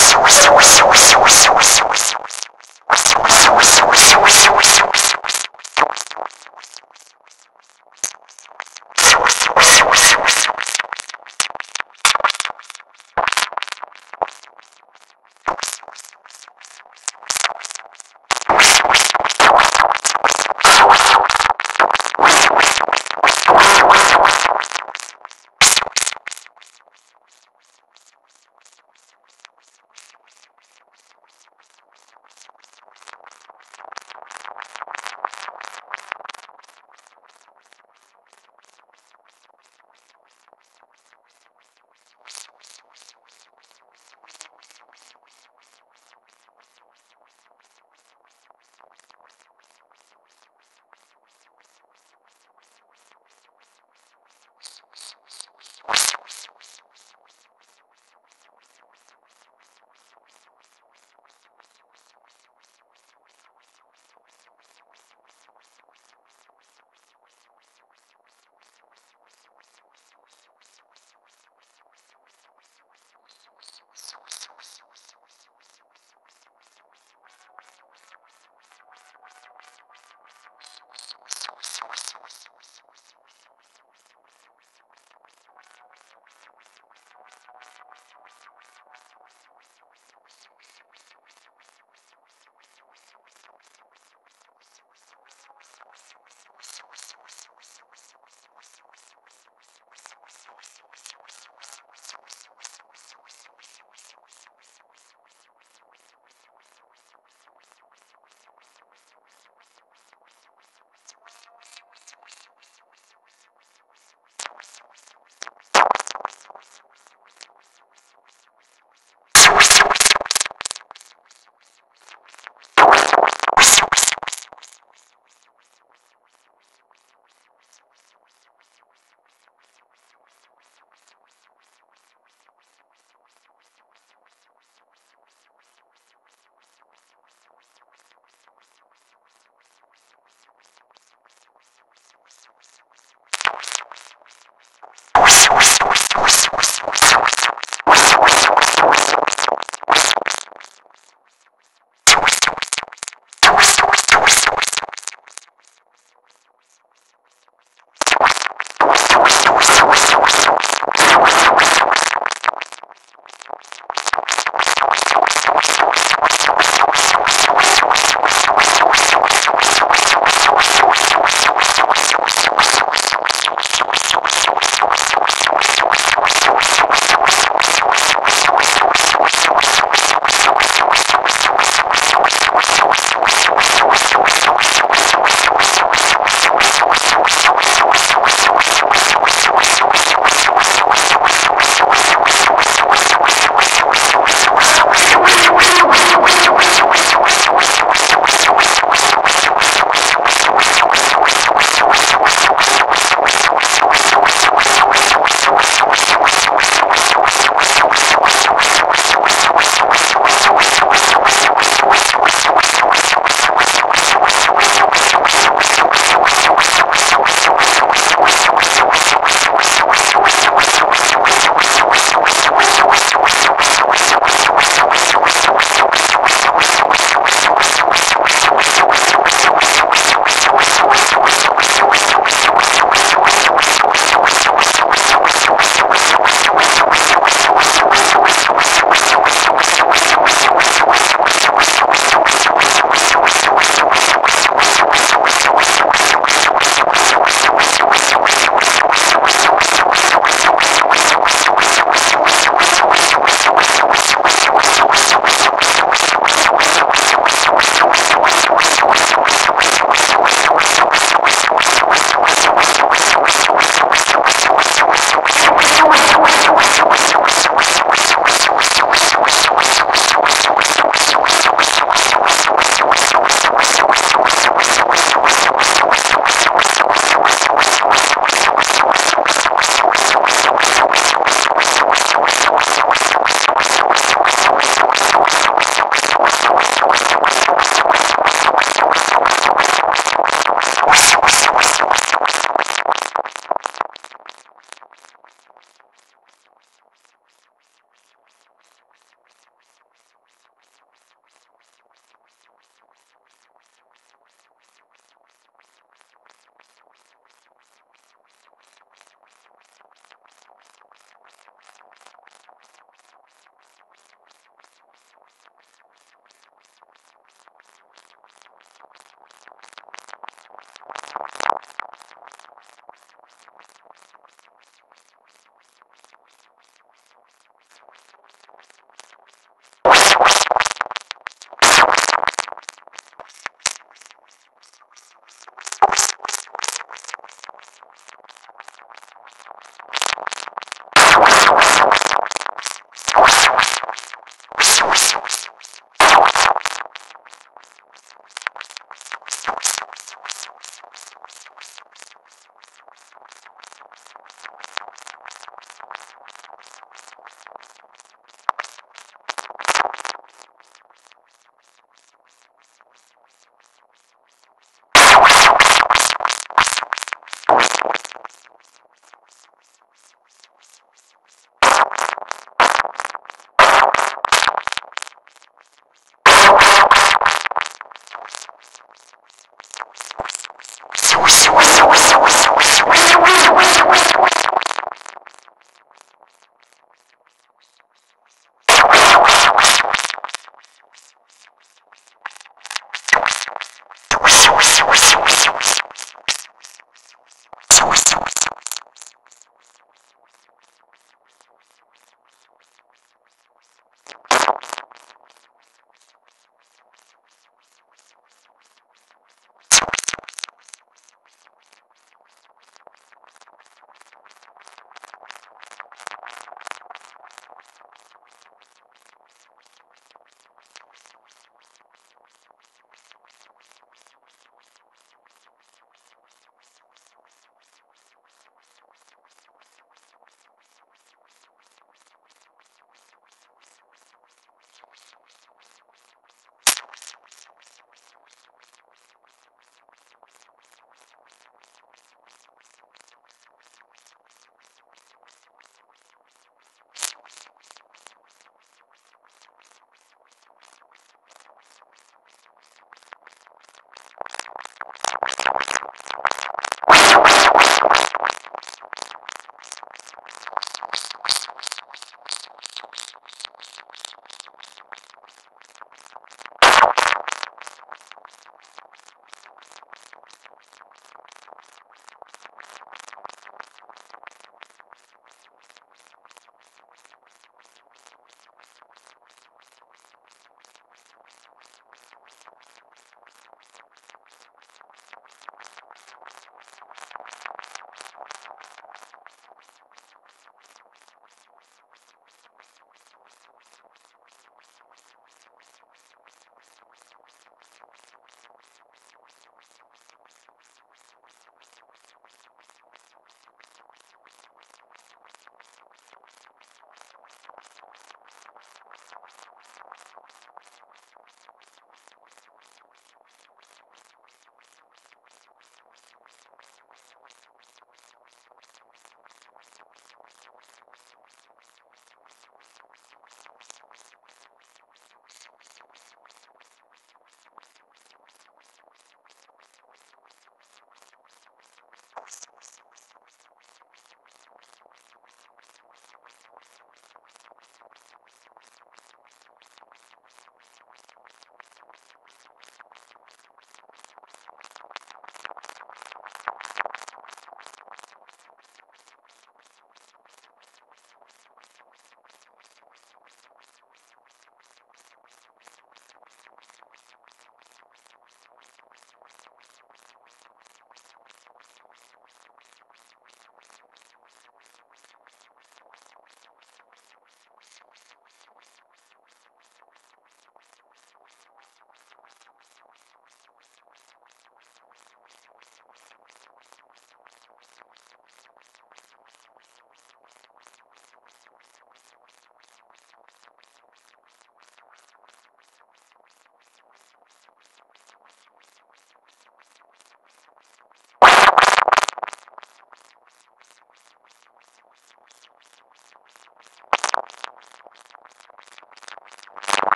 そうそうそうそうそう。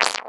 you.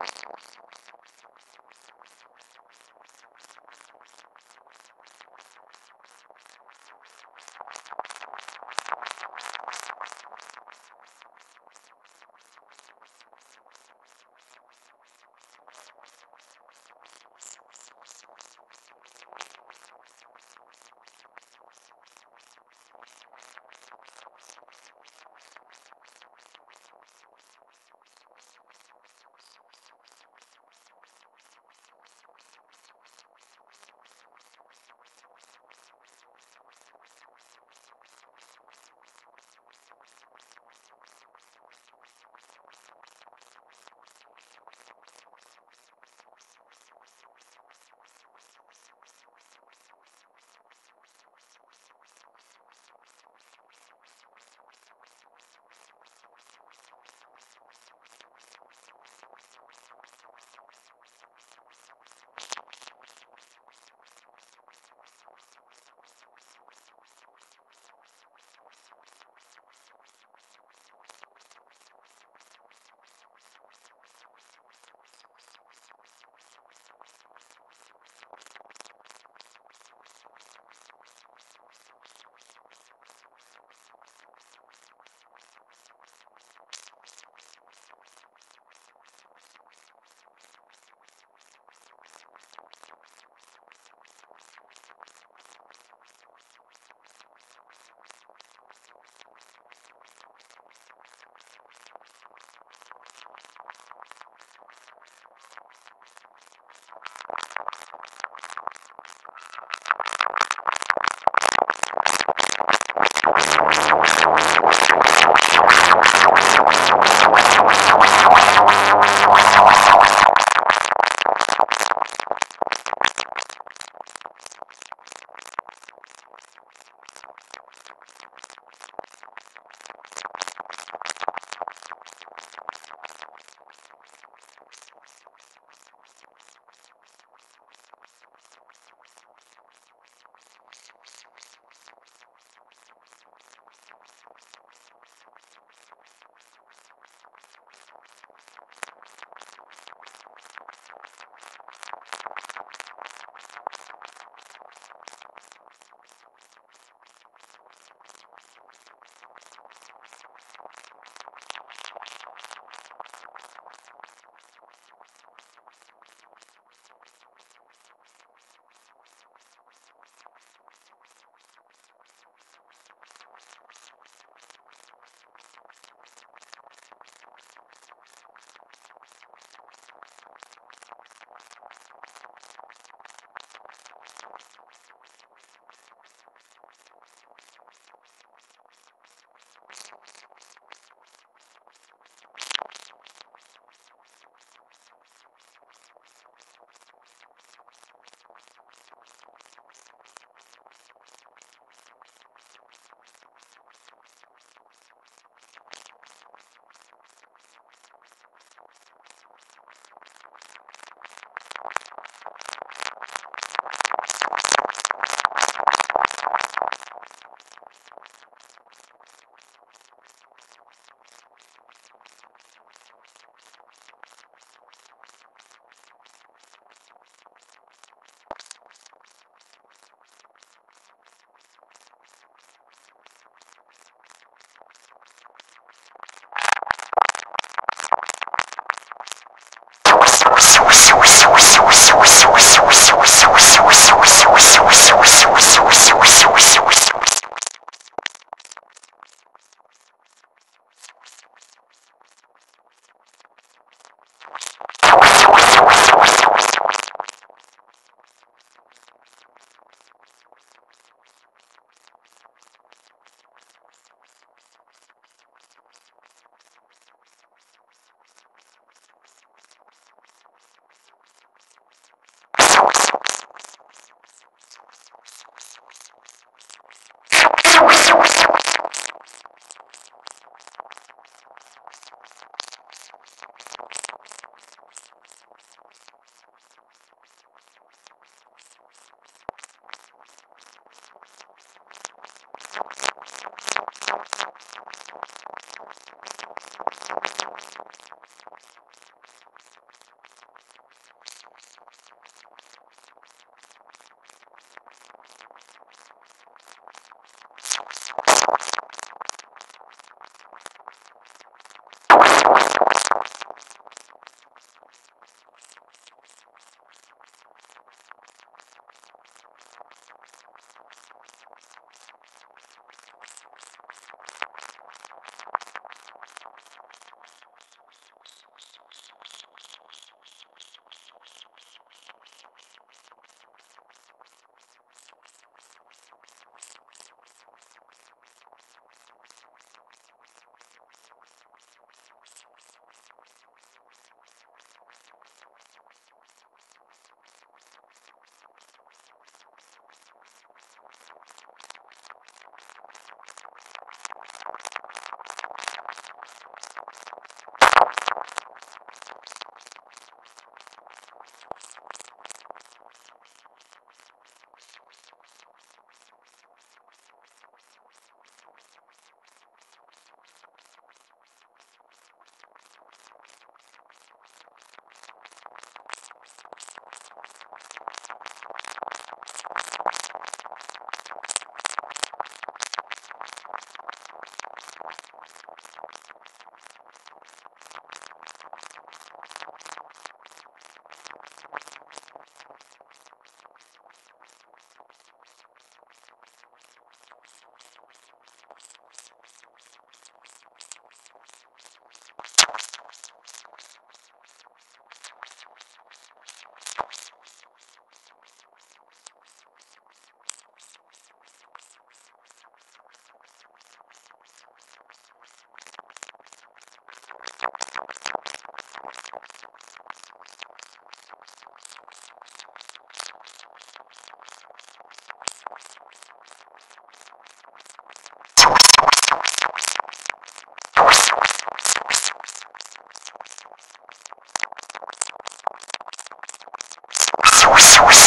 休休休休休休休休休休休休休休休休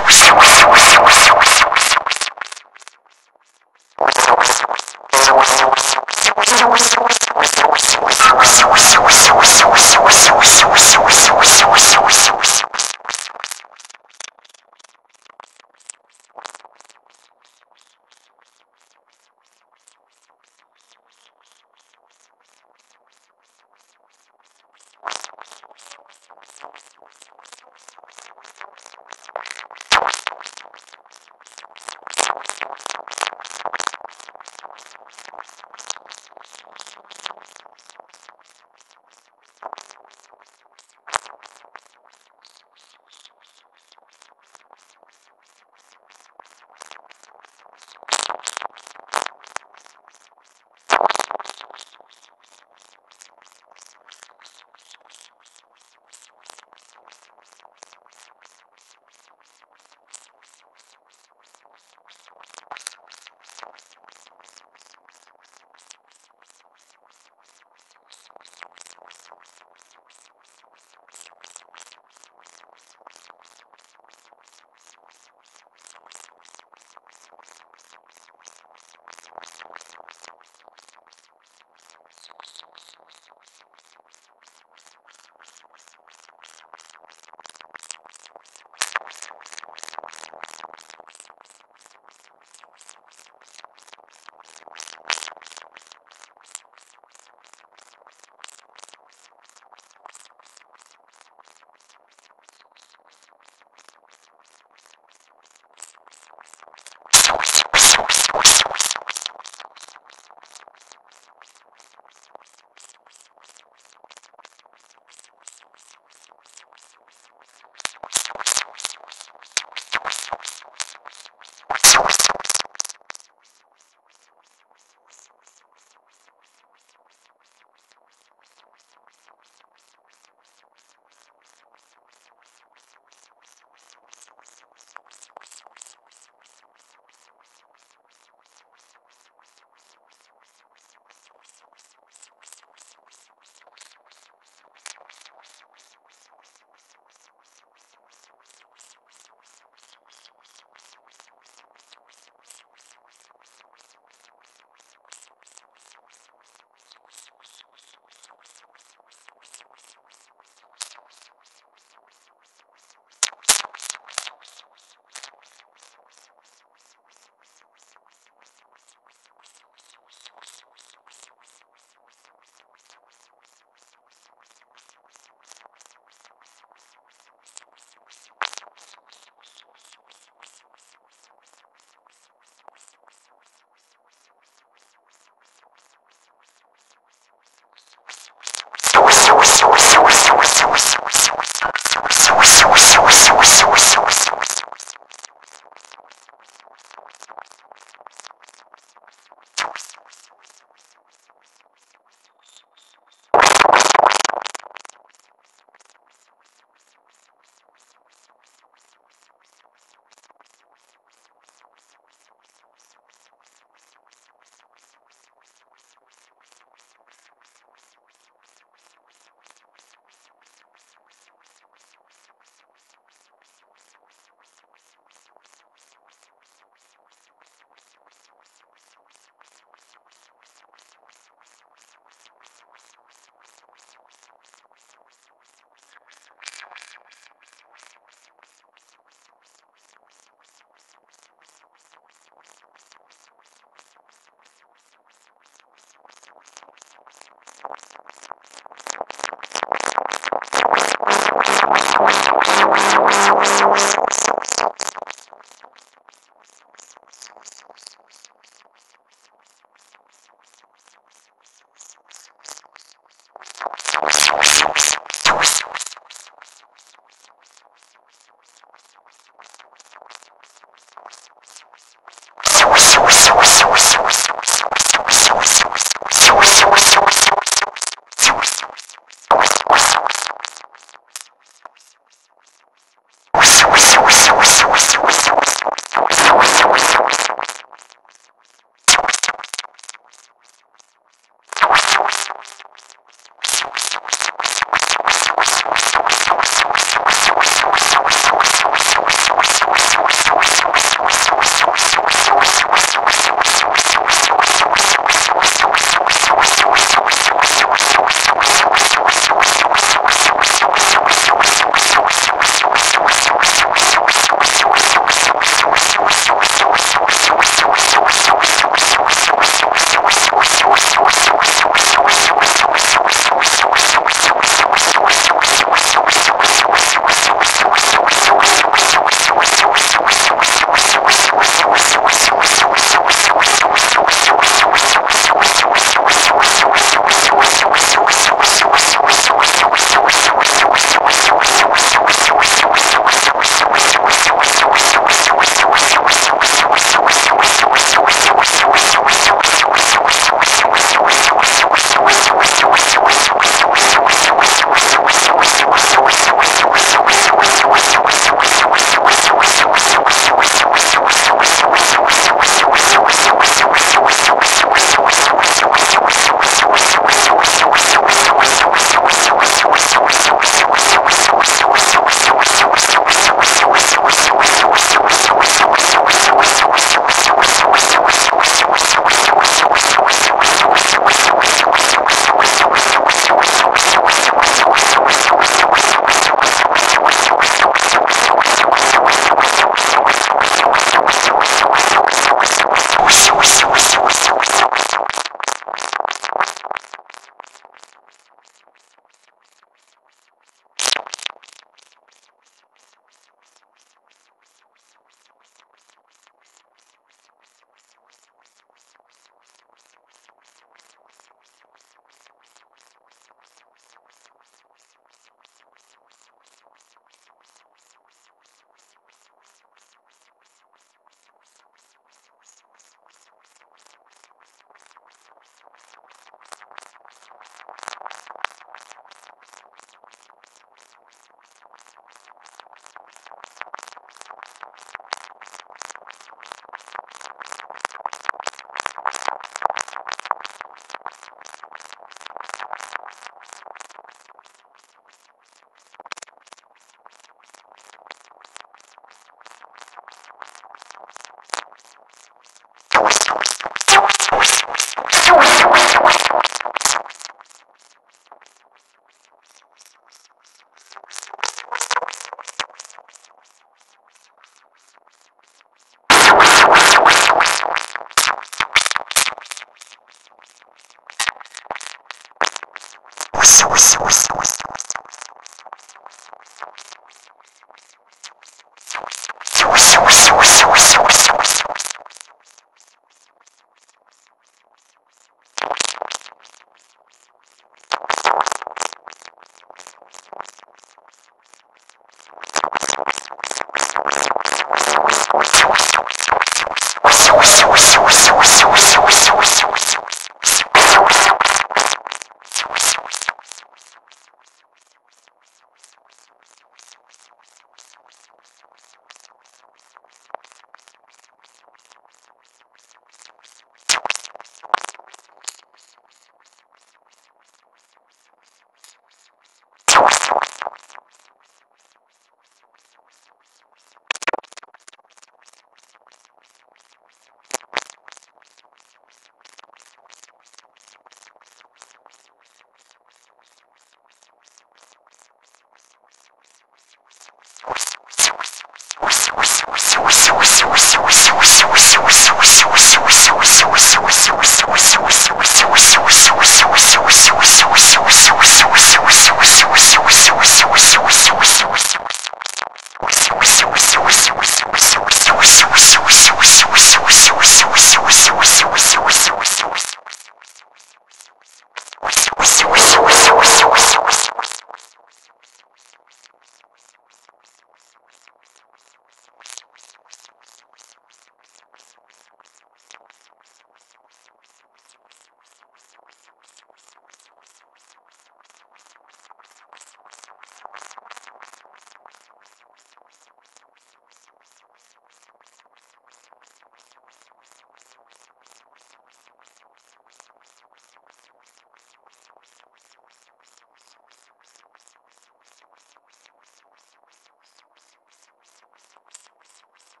おいしいおいしいおいしい。source.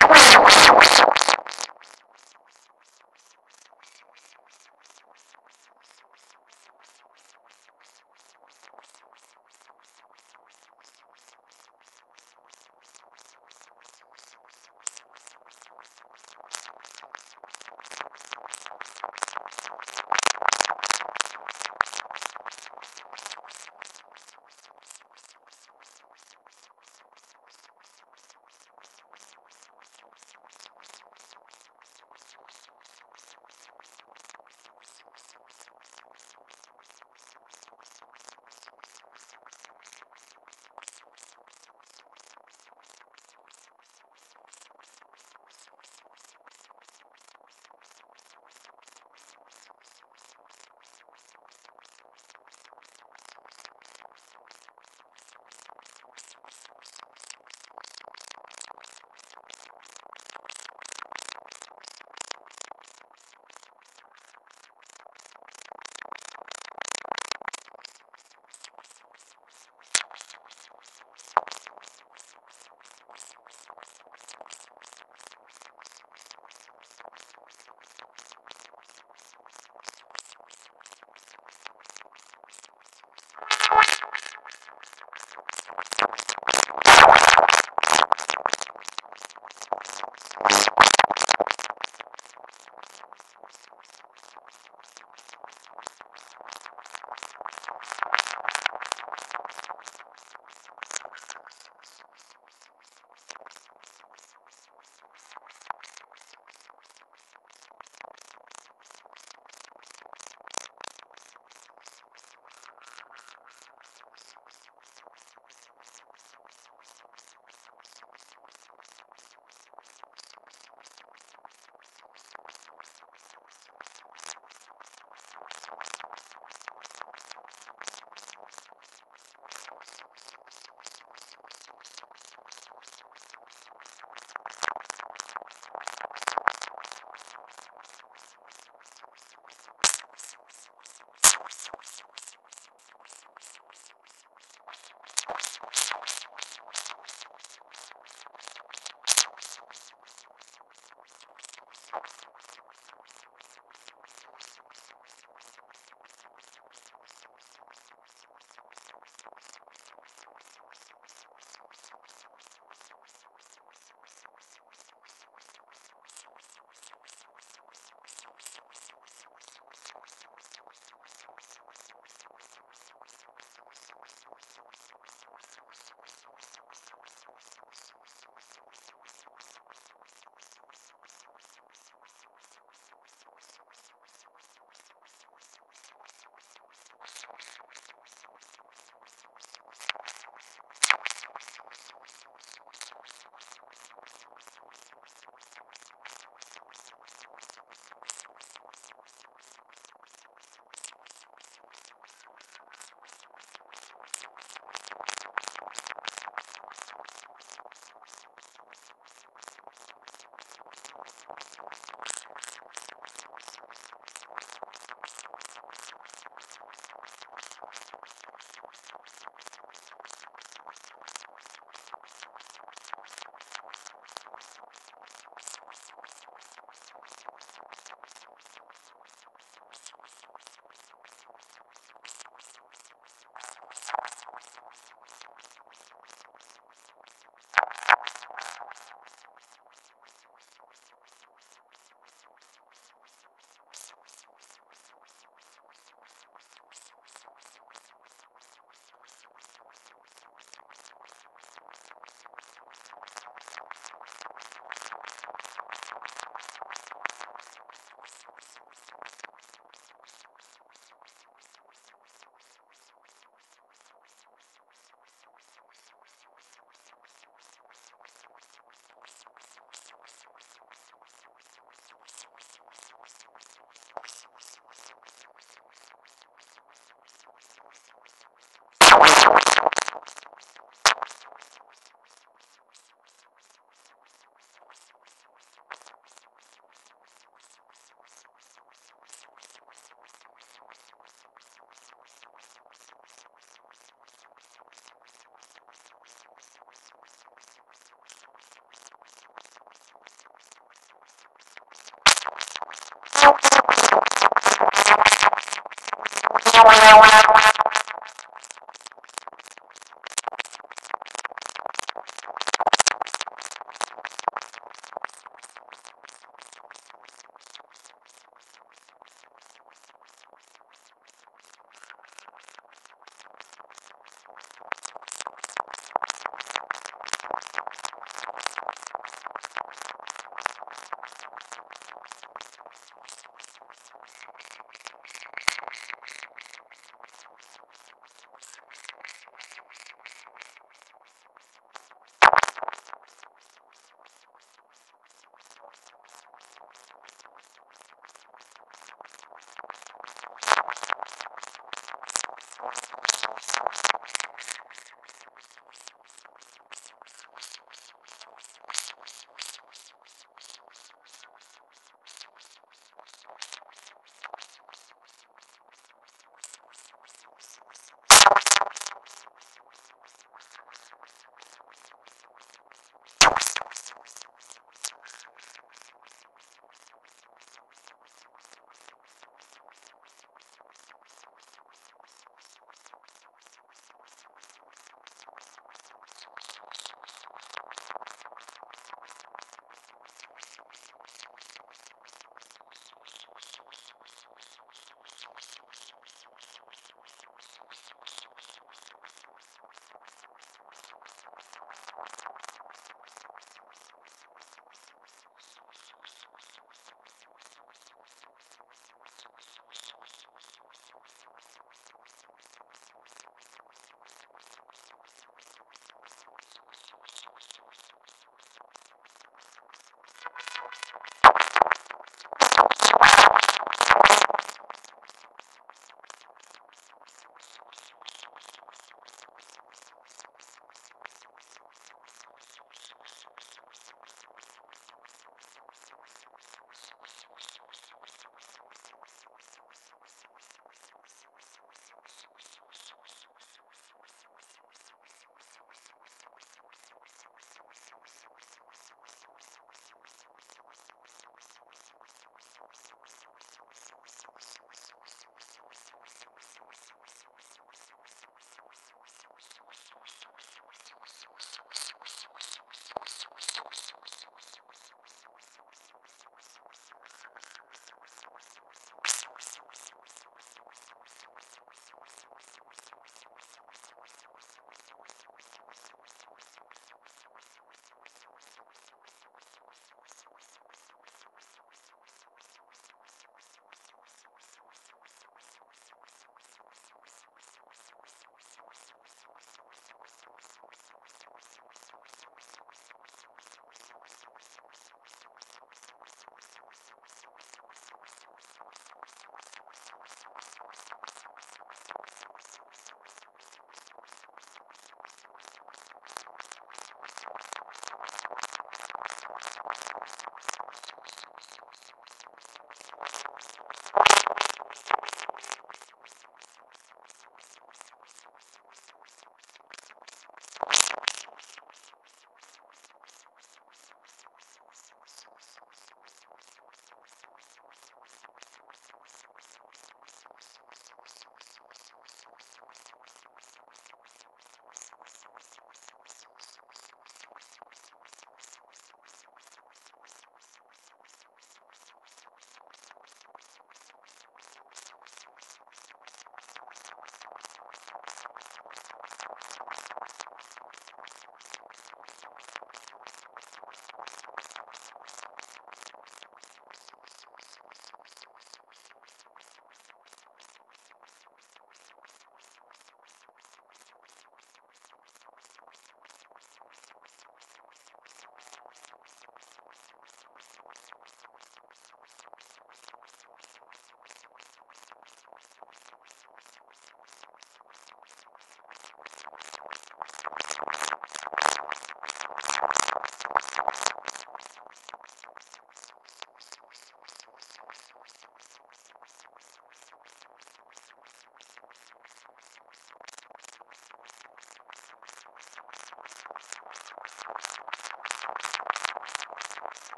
Squeeze, horse.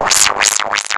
おいしそう!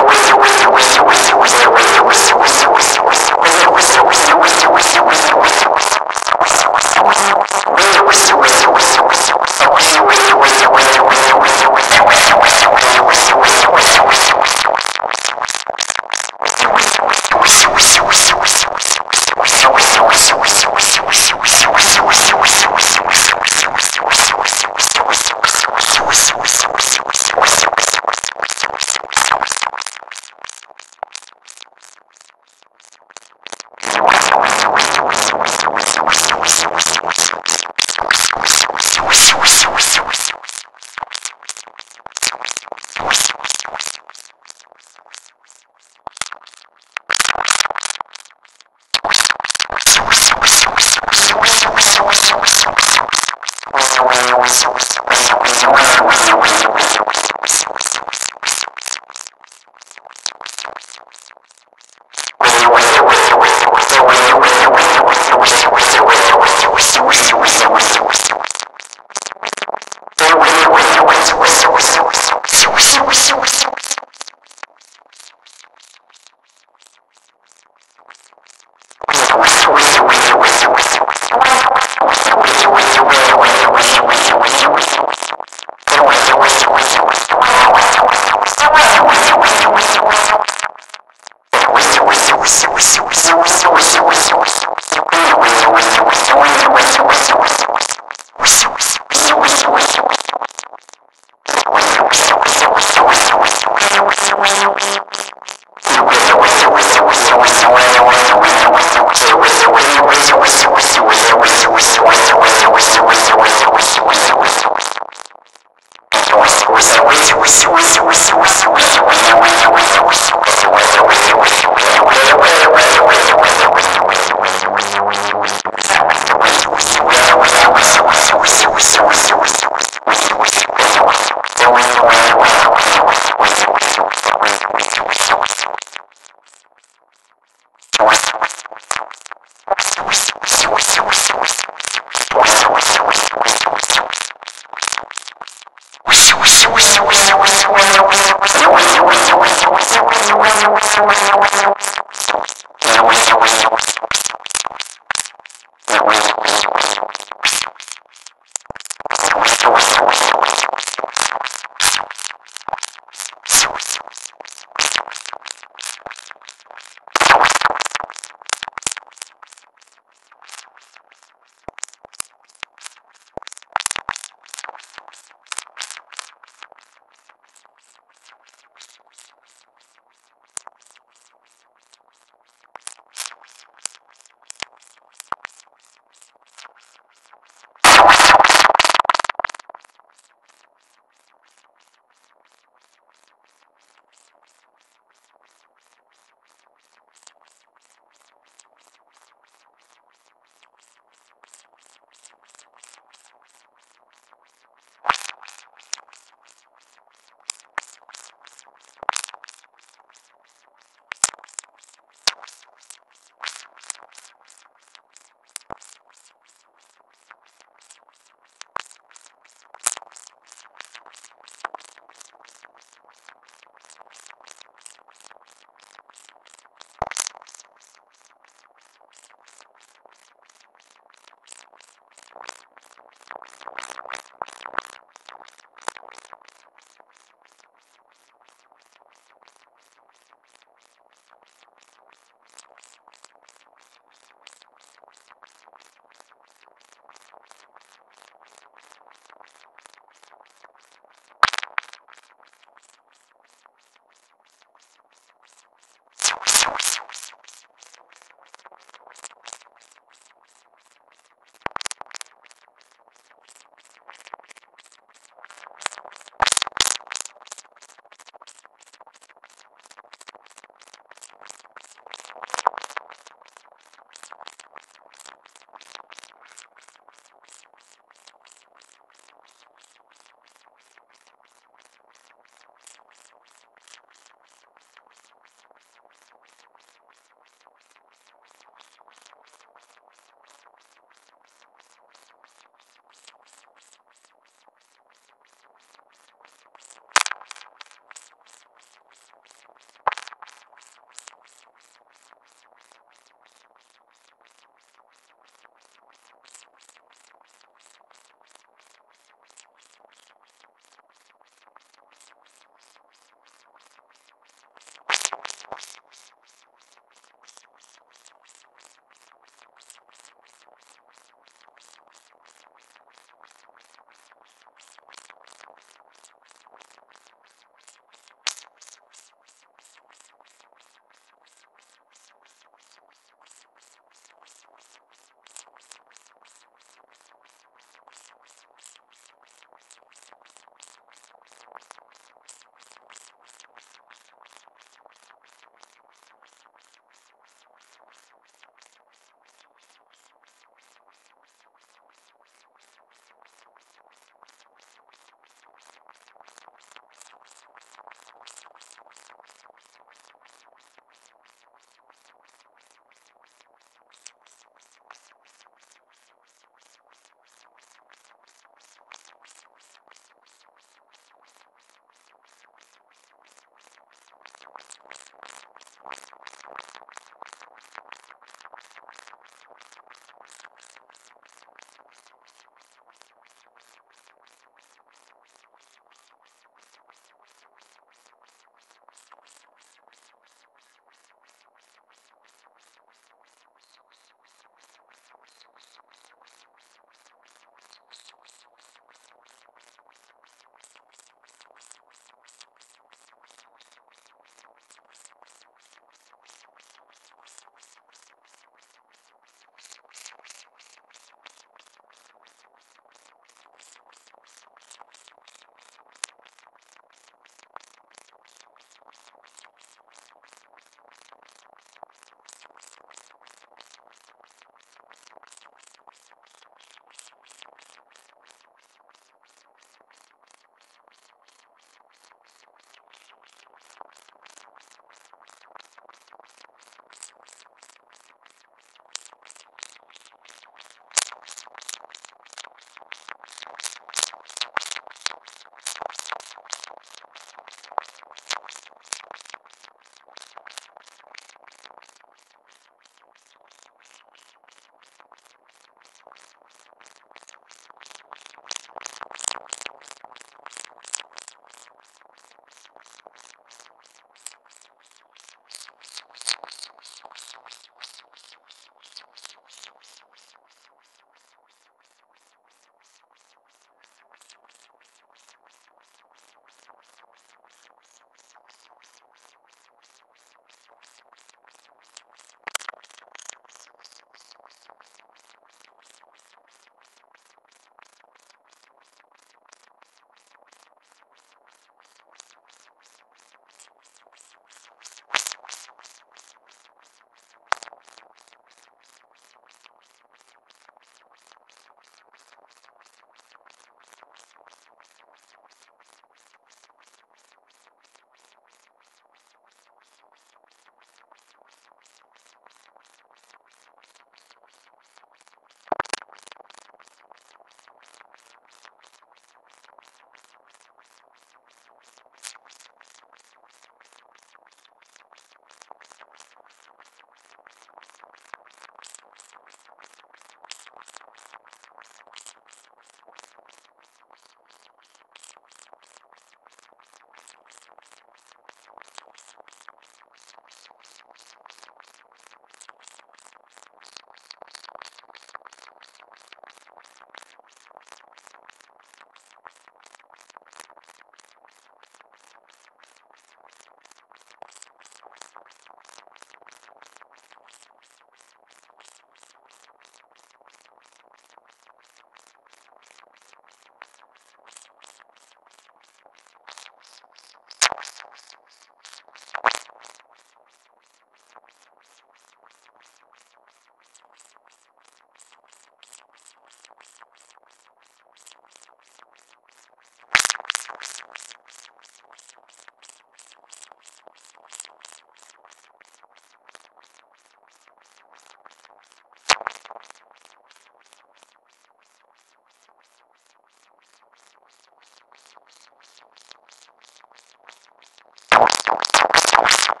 そうそうそう。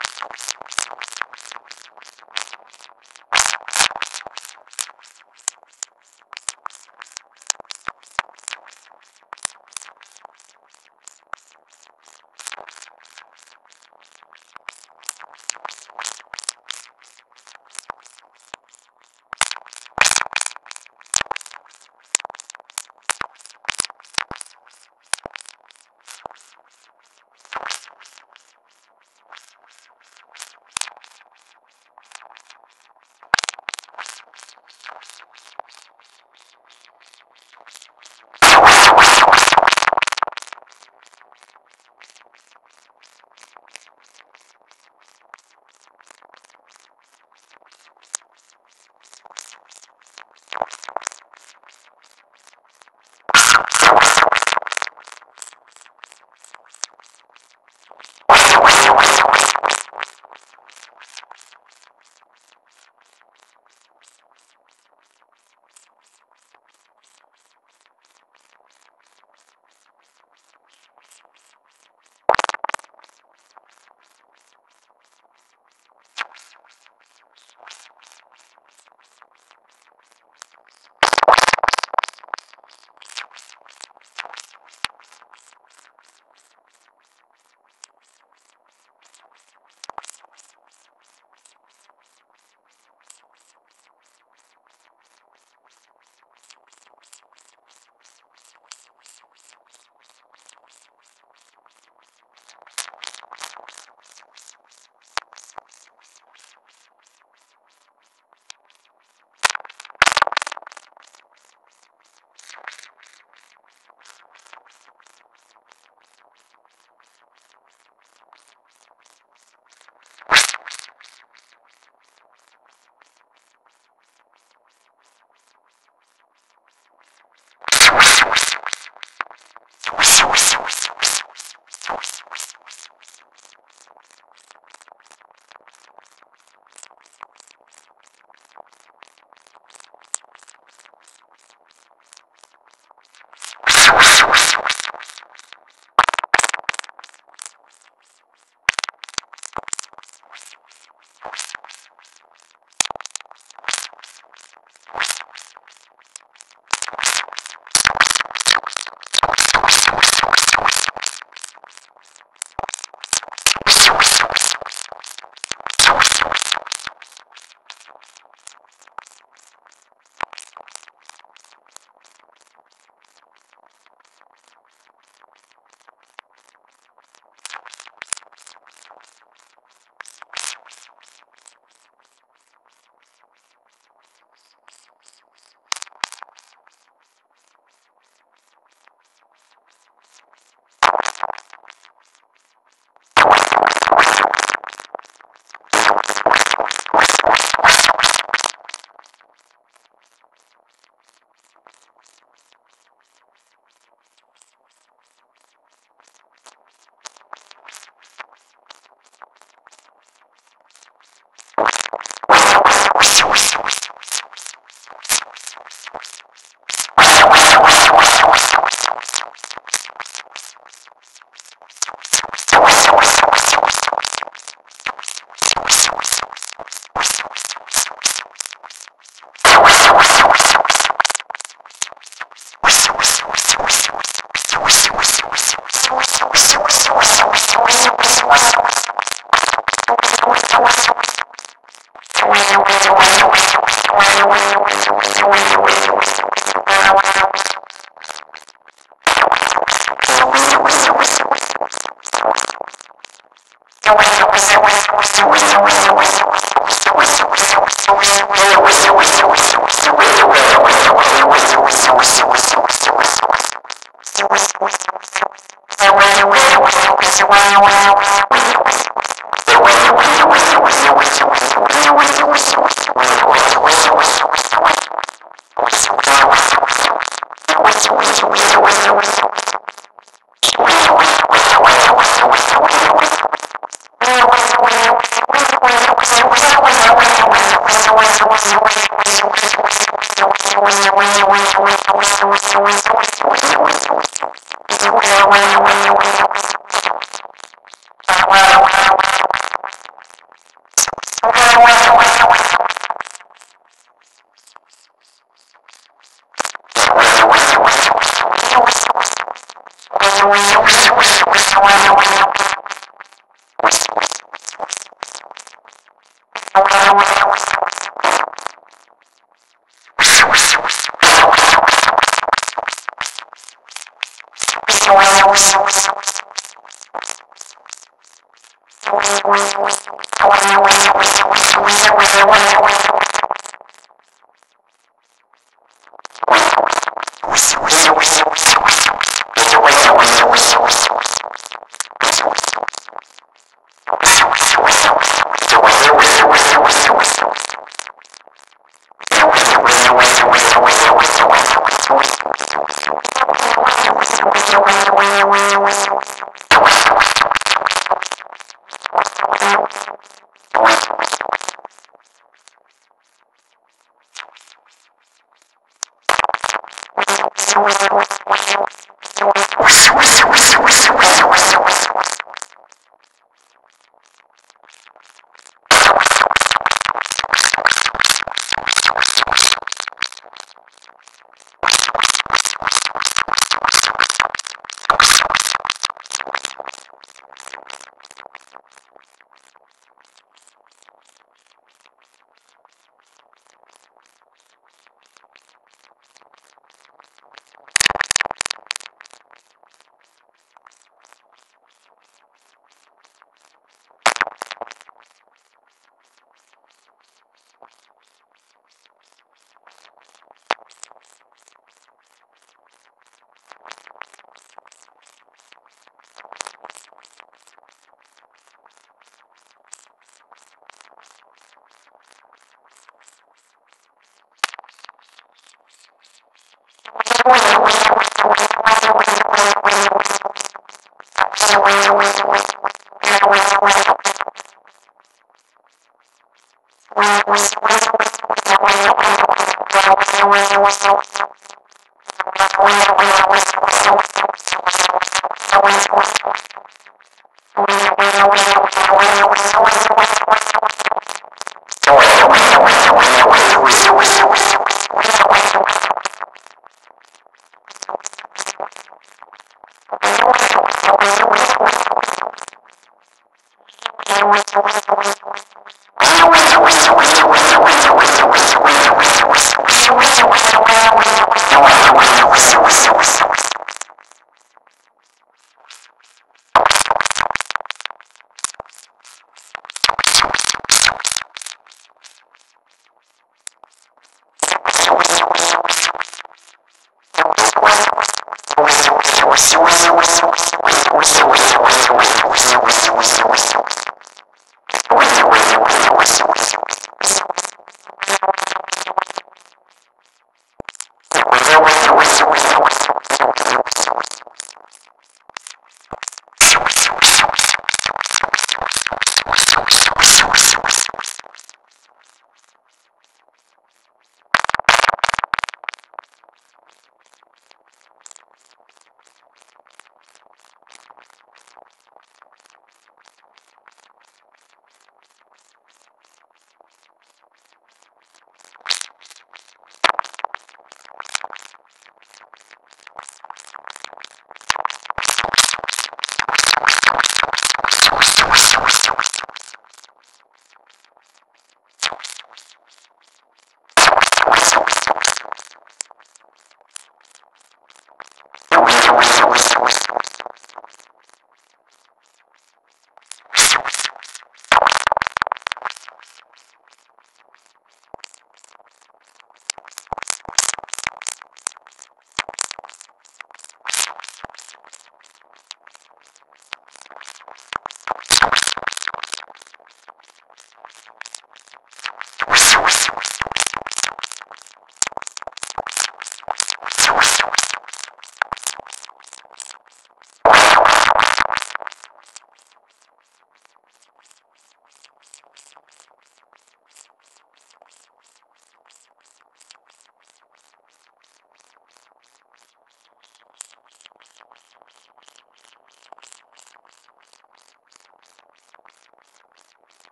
You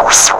house.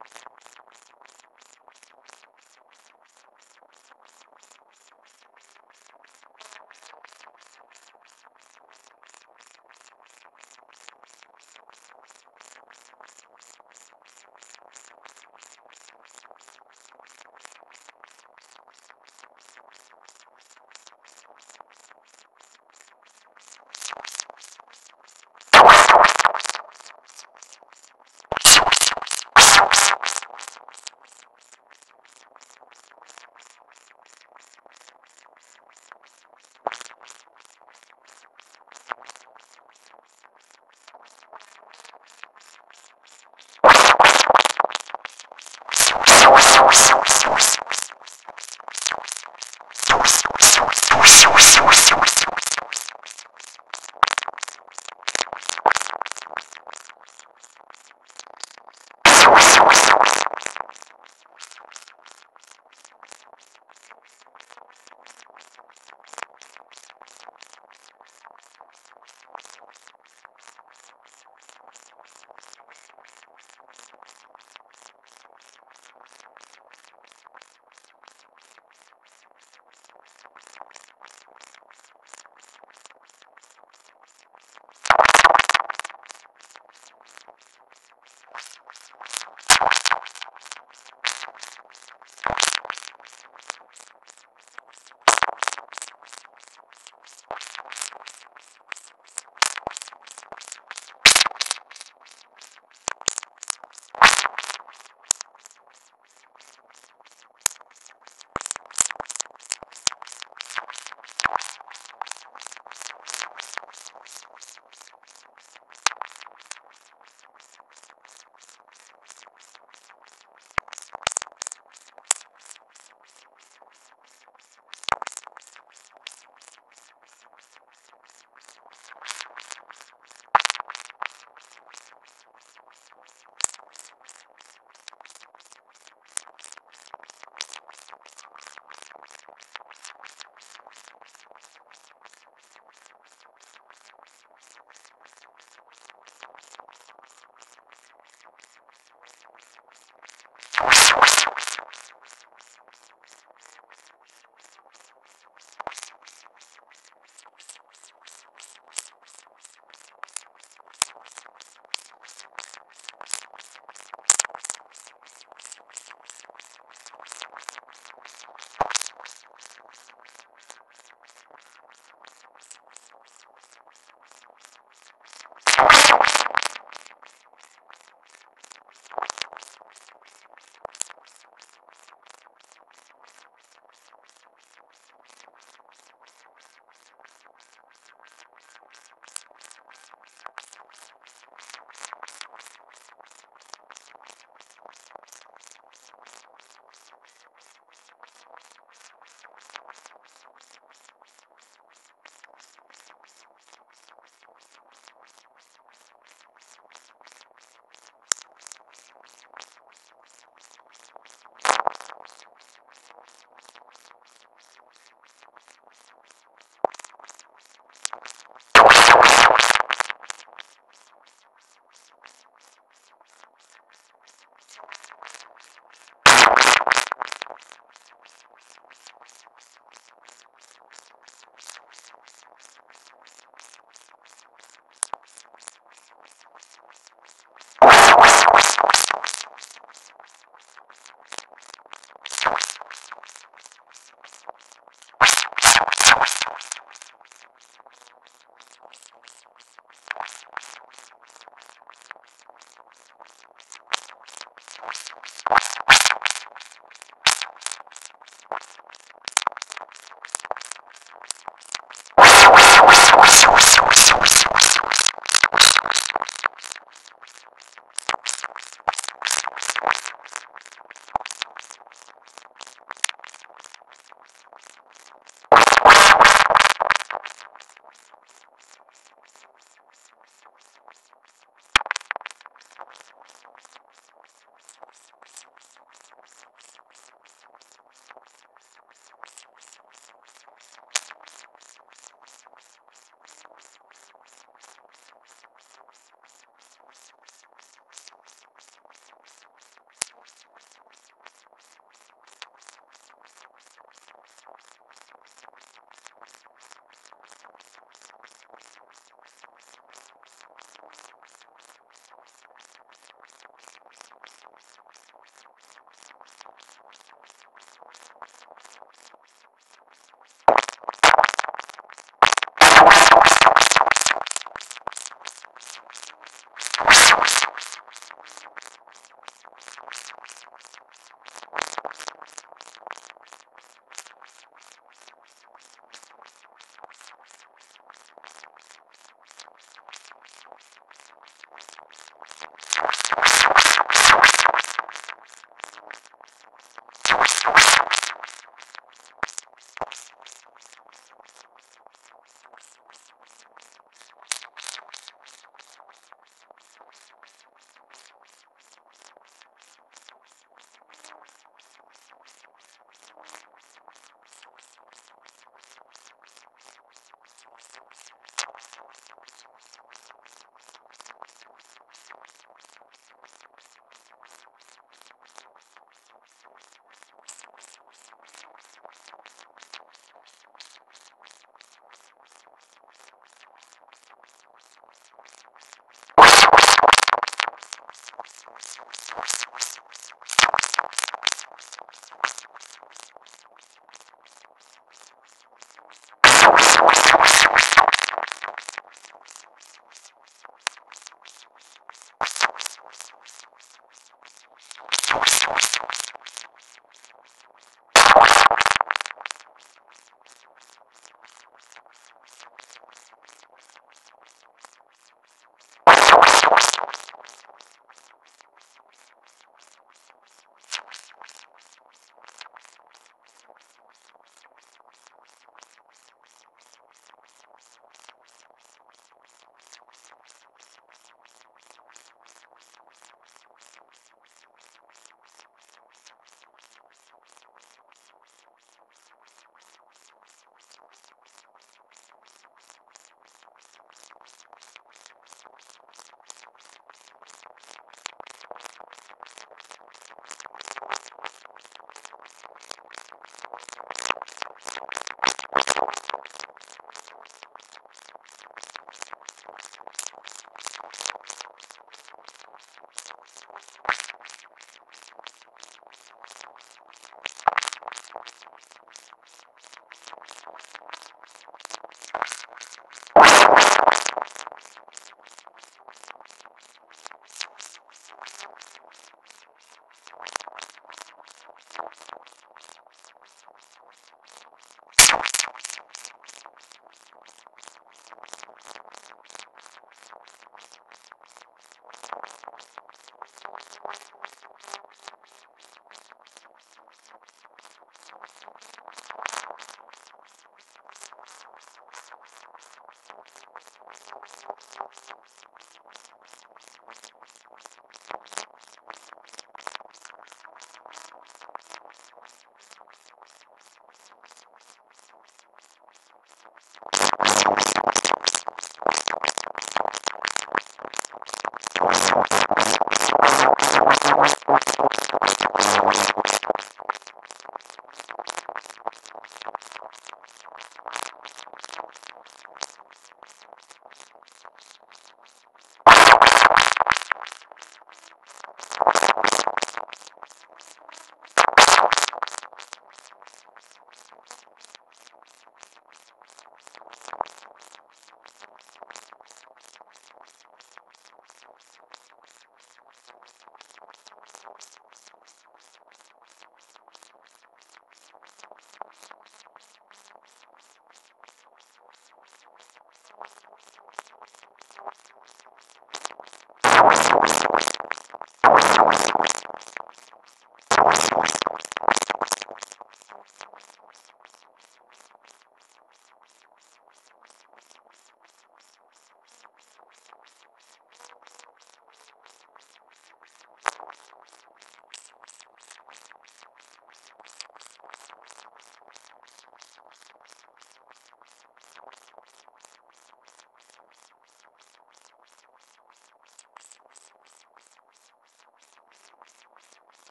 you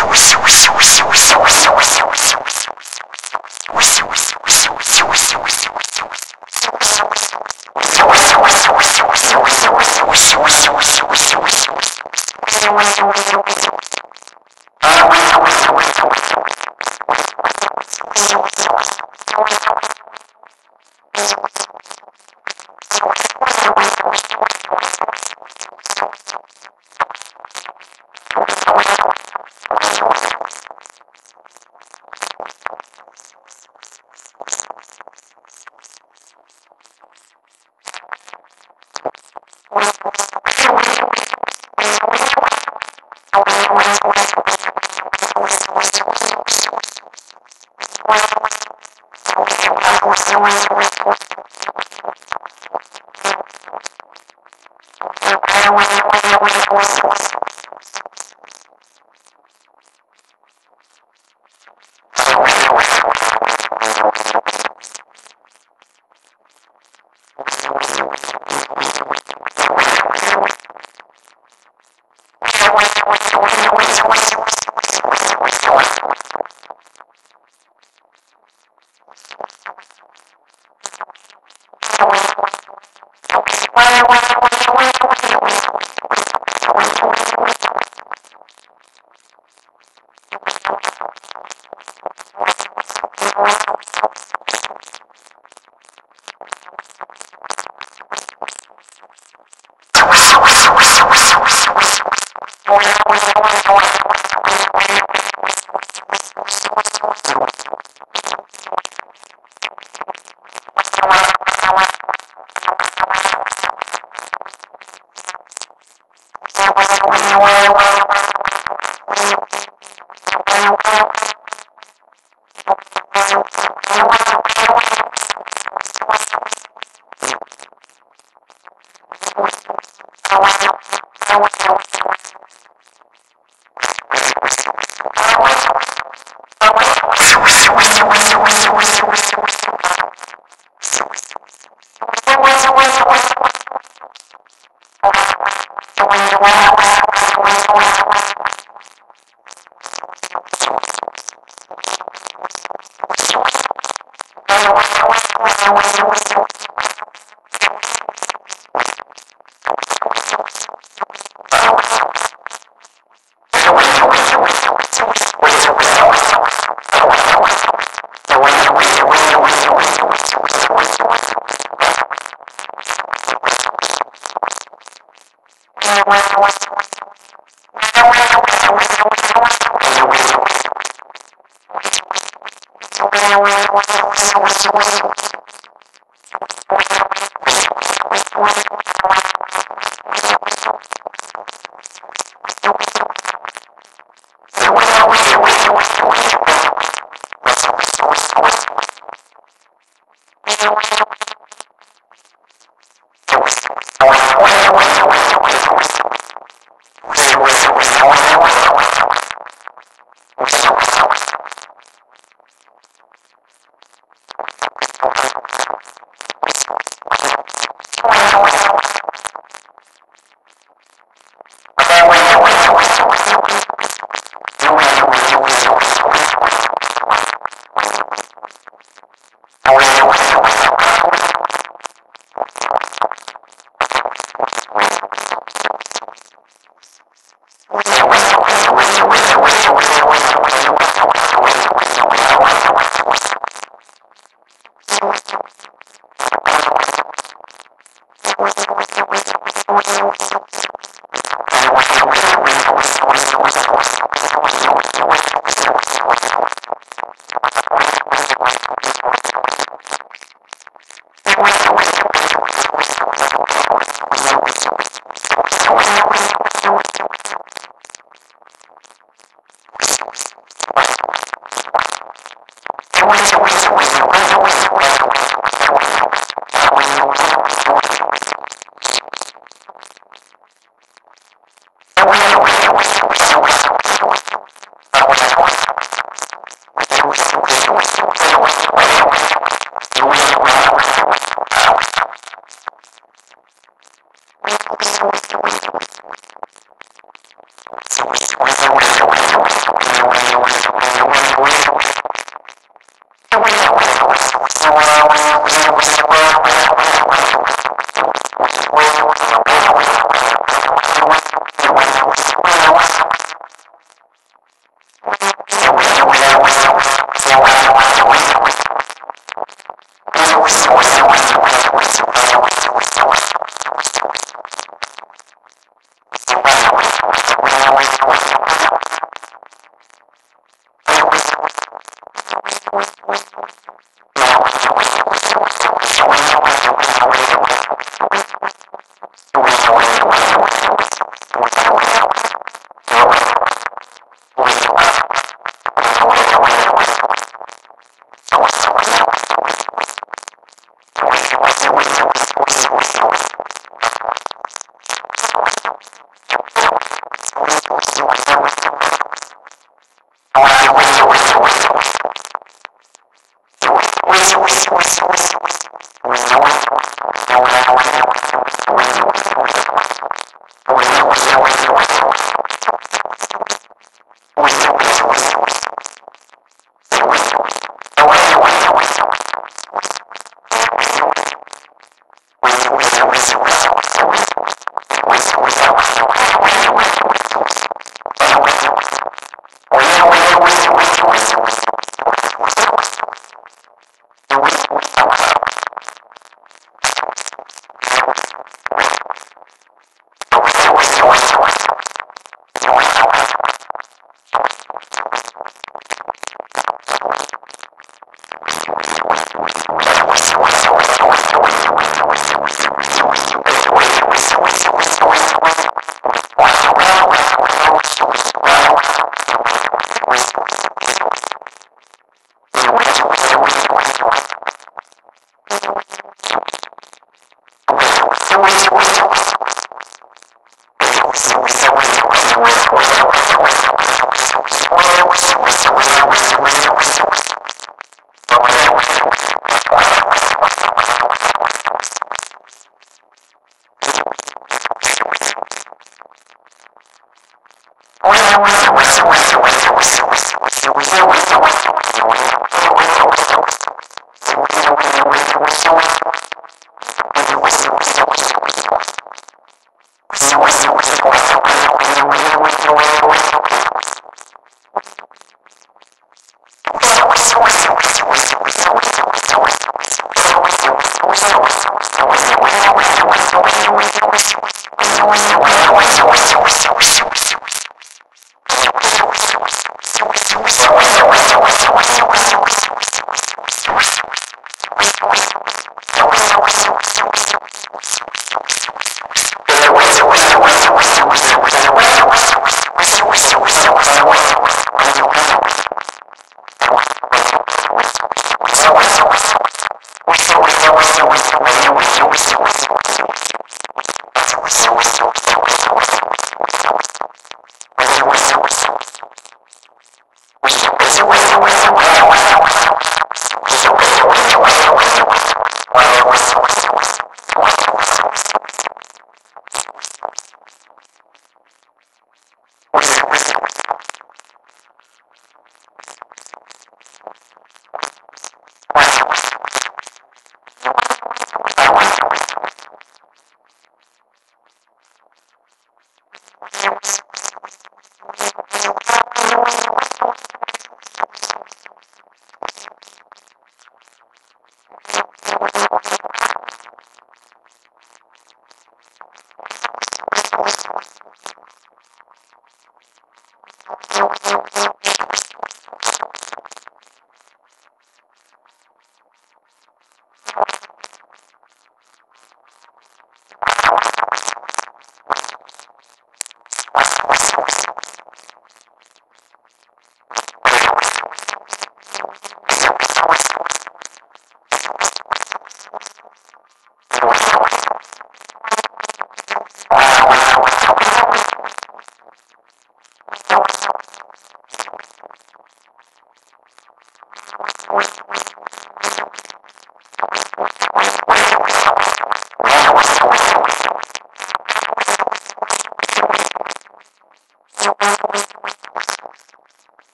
よっしゃ。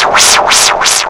休息休息休息